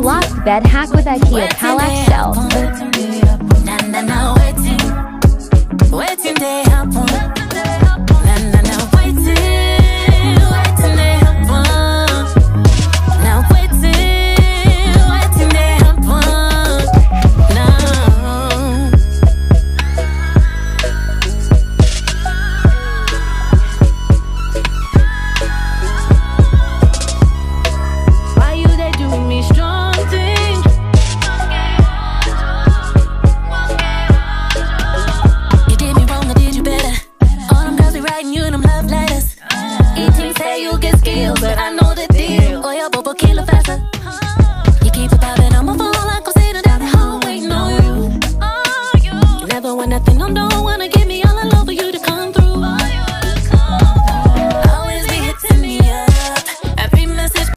loft bed hack with IKEA Kallax Shelf. double kilo faster. You keep I'ma fall like I'm sitting at home waiting on you. You never want nothing, I'm doing